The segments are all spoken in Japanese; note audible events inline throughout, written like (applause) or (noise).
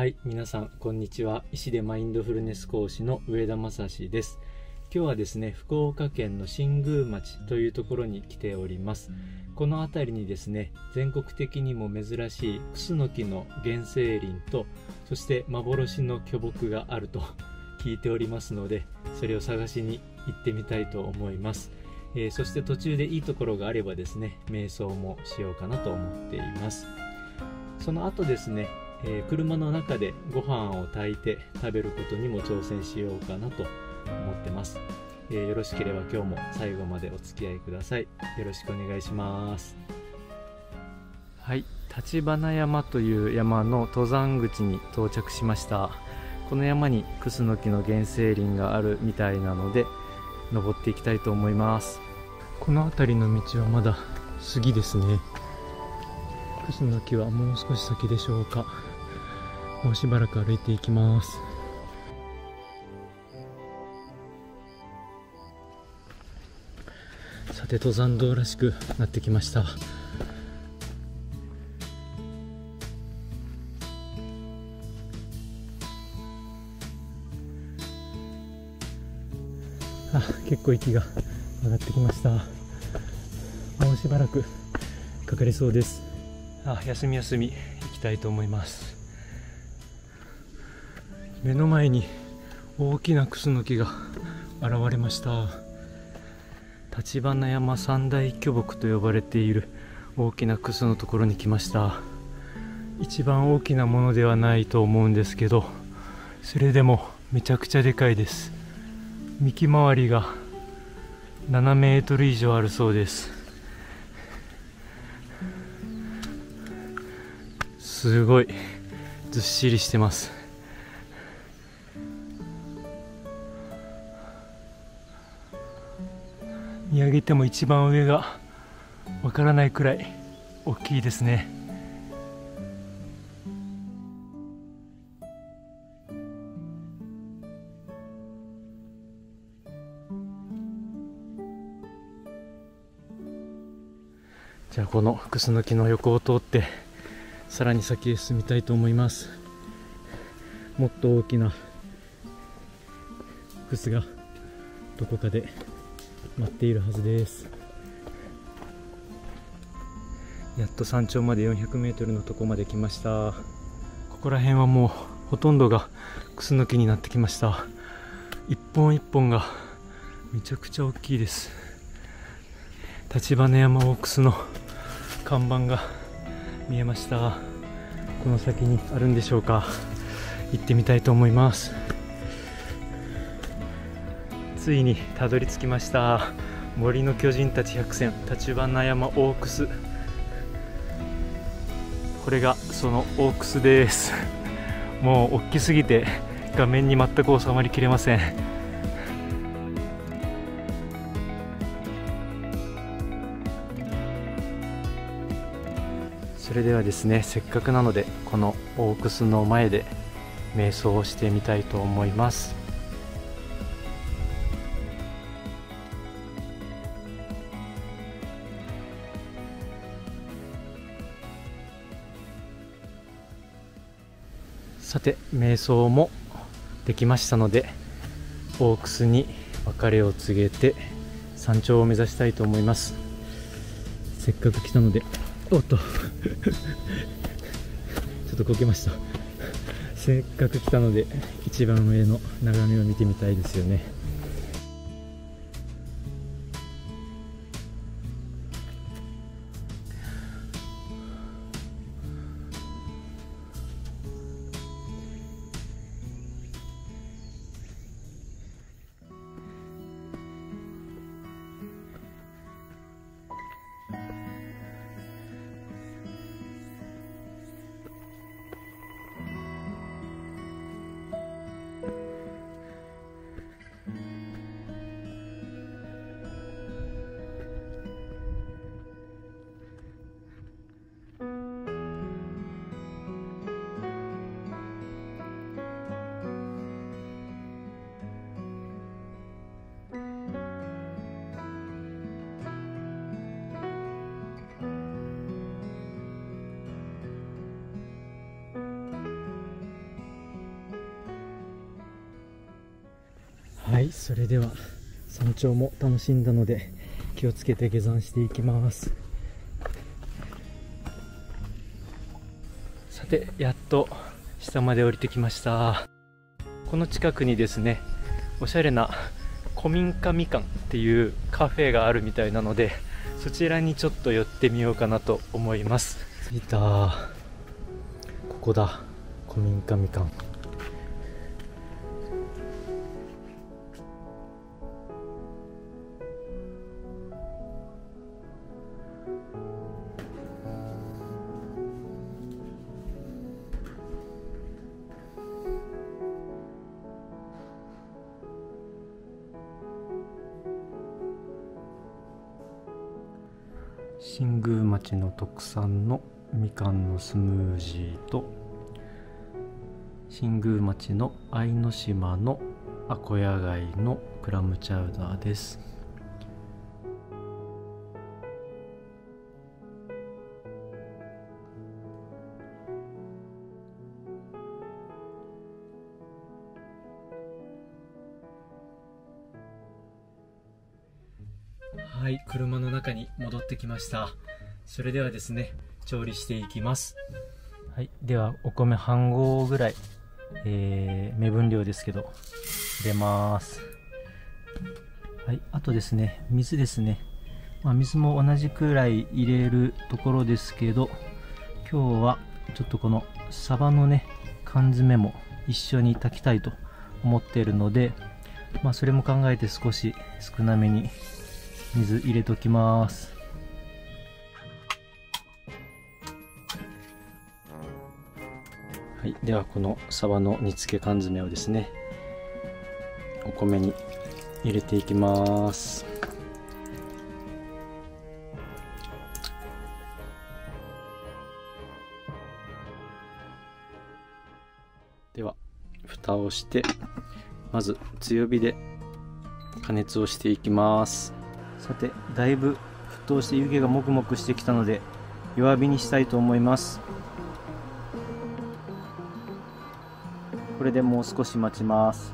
はい皆さんこんにちは。医師でマインドフルネス講師の上田正史です。今日はですね福岡県の新宮町というところに来ております。この辺りにですね全国的にも珍しいクスノキの原生林とそして幻の巨木があると (laughs) 聞いておりますのでそれを探しに行ってみたいと思います、えー、そして途中でいいところがあればですね瞑想もしようかなと思っています。その後ですねえー、車の中でご飯を炊いて食べることにも挑戦しようかなと思ってます、えー、よろしければ今日も最後までお付き合いください。よろしくお願いします。はい。立花山という山の登山口に到着しました。この山にクスノキの原生林があるみたいなので登っていきたいと思います。この辺りの道はまだ杉ですね。クスノキはもう少し先でしょうかもうしばらく歩いていきます。さて登山道らしくなってきました。あ結構息が上がってきました。もうしばらくかかりそうです。あ休み休み行きたいと思います。目の前に大きなクスノキが現れました。立花山三大巨木と呼ばれている大きなクスのところに来ました。一番大きなものではないと思うんですけどそれでもめちゃくちゃでかいです。幹回りが7メートル以上あるそうです。すごい。ずっしりしてます。見上げても一番上がわからないくらい大きいですね。じゃあこのクスノキの横を通ってさらに先へ進みたいと思います。もっと大きなクスがどこかで待っているはずです。やっと山頂まで 400m のとこまで来ました。ここら辺はもうほとんどがクスノキになってきました。一本一本がめちゃくちゃ大きいです。立花山オークスの看板が見えました。この先にあるんでしょうか。行ってみたいと思いますついにたどり着きました。森の巨人たち百選。立花山オークス。これがそのオークスです。もう大きすぎて画面に全く収まりきれません。それではですねせっかくなのでこのオークスの前で瞑想をしてみたいと思います。さて瞑想もできましたのでオークスに別れを告げて山頂を目指したいと思います。せっかく来たのでおっと。(laughs) ちょっとこけました。せっかく来たので一番上の眺めを見てみたいですよね。はいそれでは山頂も楽しんだので気をつけて下山していきます。さてやっと下まで降りてきました。この近くにですねおしゃれな古民家みかんっていうカフェがあるみたいなのでそちらにちょっと寄ってみようかなと思います。着いた。ここだ。古民家みかん。新宮町の特産のみかんのスムージーと新宮町の愛の島のアコヤ貝のクラムチャウダーです。はい車の中に戻ってきました。それではですね調理していきます。はいではお米半合ぐらい、えー、目分量ですけど入れます。はいあとですね水ですね、まあ、水も同じくらい入れるところですけど今日はちょっとこのサバのね缶詰も一緒に炊きたいと思っているのでまあそれも考えて少し少なめに水入れときます。はい。ではこのサバの煮付け缶詰をですねお米に入れていきます。では蓋をしてまず強火で加熱をしていきます。さてだいぶ沸騰して湯気がもくもくしてきたので弱火にしたいと思います。これでもう少し待ちます。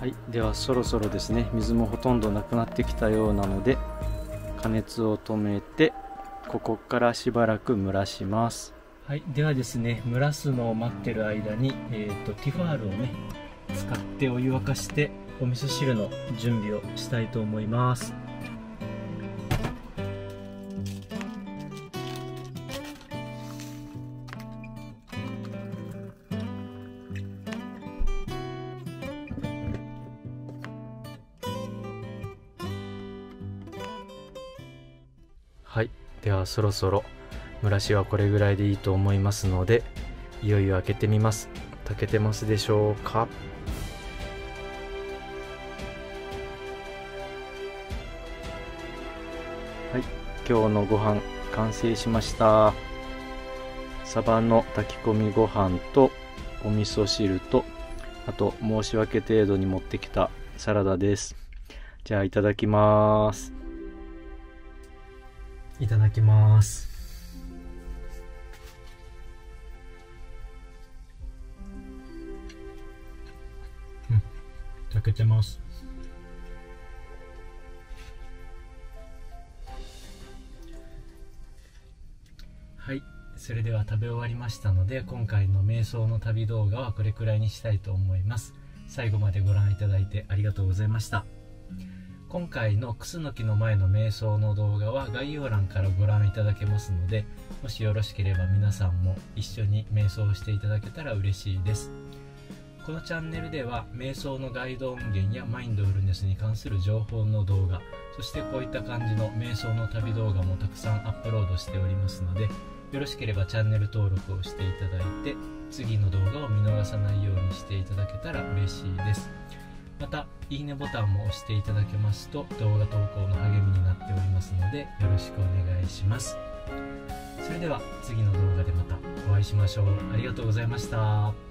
はいではそろそろですね水もほとんどなくなってきたようなので加熱を止めてここからしばらく蒸らします。はいではですね蒸らすのを待ってる間に、えーと、ティファールをね使ってお湯沸かしてお味噌汁の準備をしたいと思います。はい。ではそろそろ蒸らしはこれぐらいでいいと思いますのでいよいよ開けてみます。炊けてますでしょうか？はい。今日のご飯完成しました。サバの炊き込みご飯とお味噌汁とあと申し訳程度に持ってきたサラダです。じゃあいただきます。いただきます。うん。炊けてます。はい。それでは食べ終わりましたので今回の瞑想の旅動画はこれくらいにしたいと思います。最後までご覧いただいてありがとうございました。今回のクスノキの前の瞑想の動画は概要欄からご覧いただけますのでもしよろしければ皆さんも一緒に瞑想していただけたら嬉しいです。このチャンネルでは瞑想のガイド音源やマインドフルネスに関する情報の動画そしてこういった感じの瞑想の旅動画もたくさんアップロードしておりますのでよろしければチャンネル登録をしていただいて次の動画を見逃さないようにしていただけたら嬉しいです。またいいねボタンも押していただけますと動画投稿の励みになっておりますのでよろしくお願いします。それでは次の動画でまたお会いしましょう。ありがとうございました。